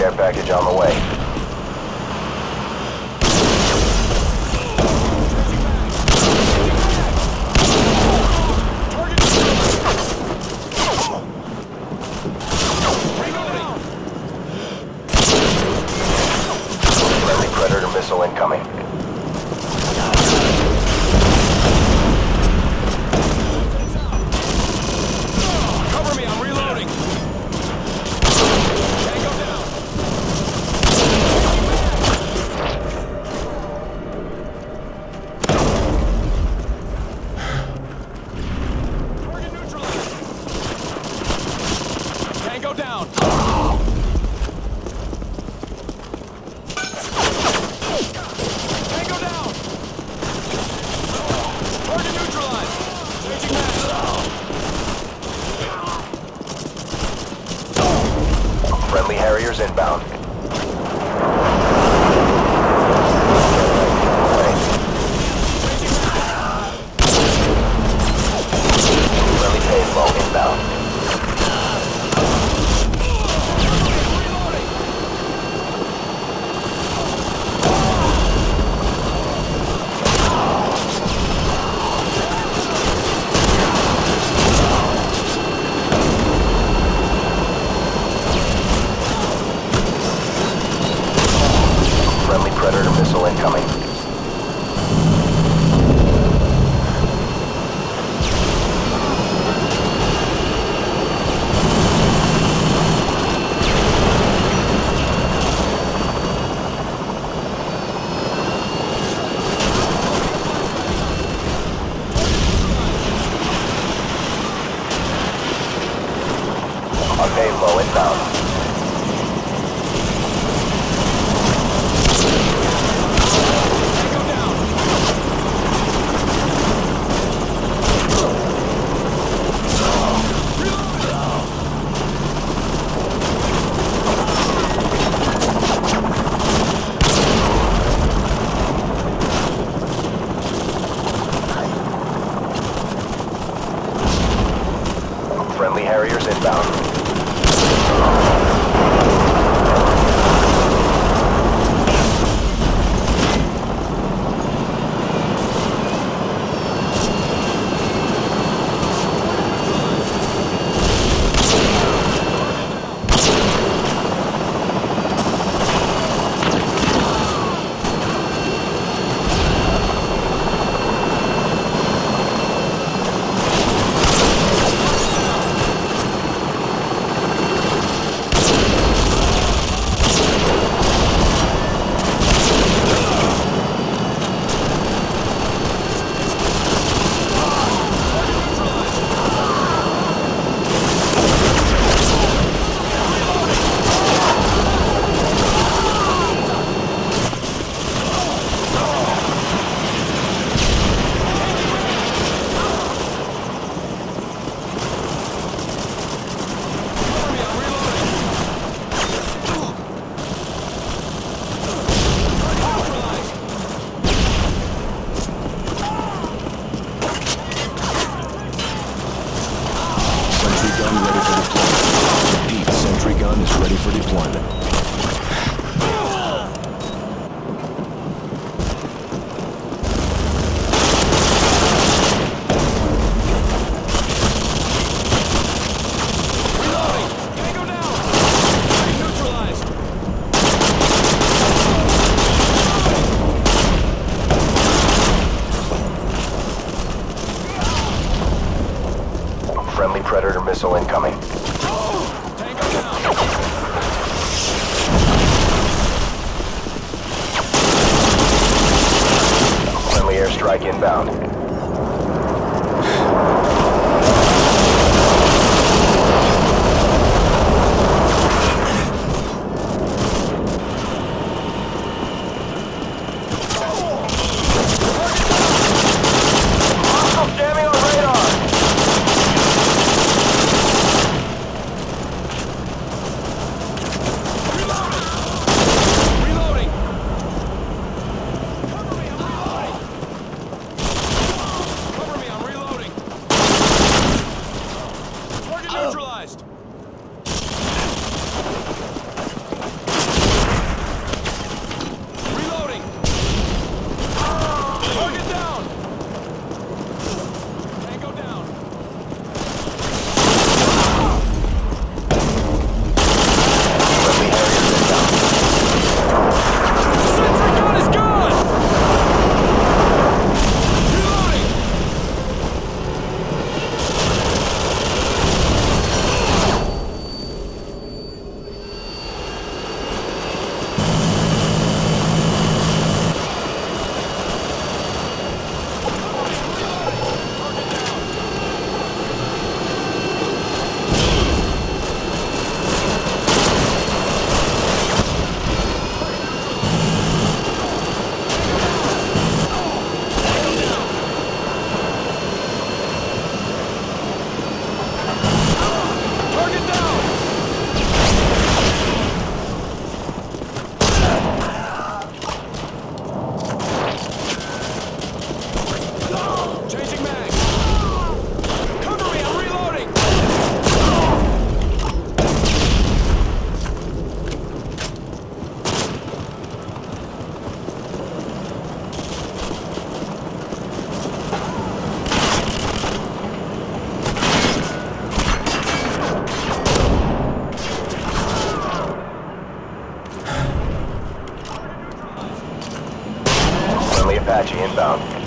Care package on the way. Predator missile incoming. stay low and down. Friendly Predator missile incoming. Friendly airstrike inbound. Apache inbound.